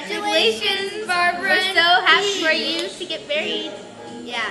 Congratulations, Barbara. We're so happy for you to get married. Yeah.